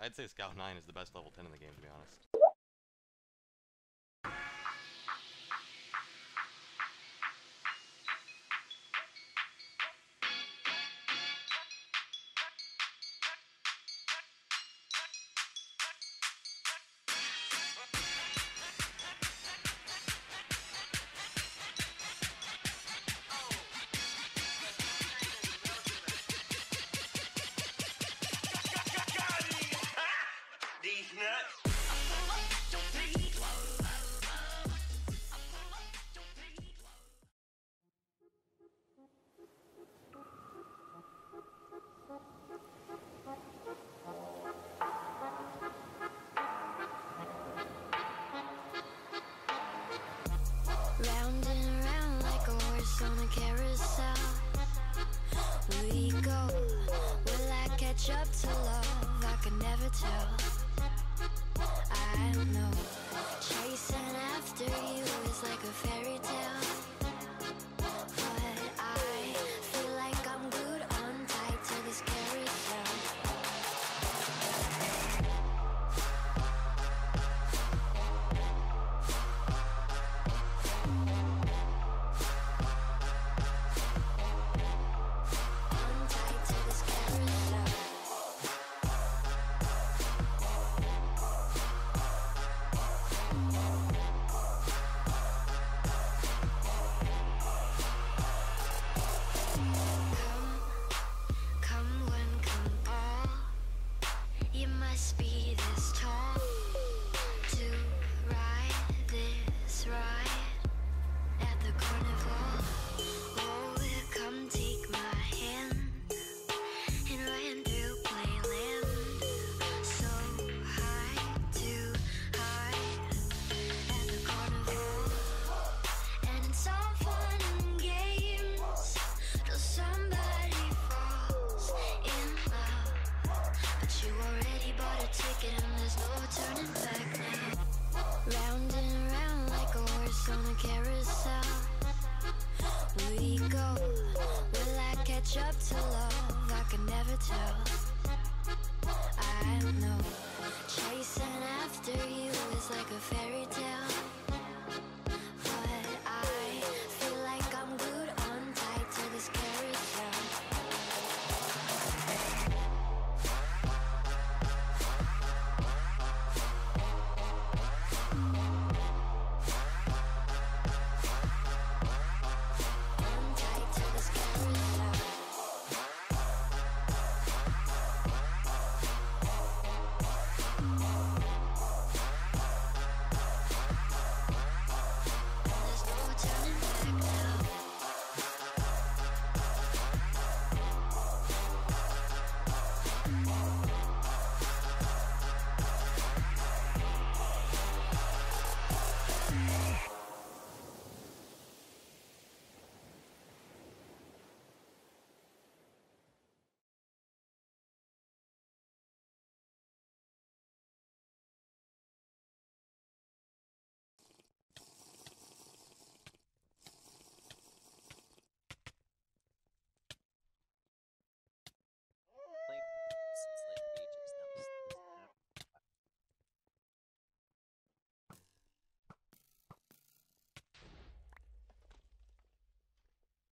I'd say Scout 9 is the best level 10 in the game, to be honest. Round and round like a horse on a carousel. We go. Will I catch up to love? I can never tell. I know. Chasing after you is like a fairy you already bought a ticket and there's no turning back now. Round and round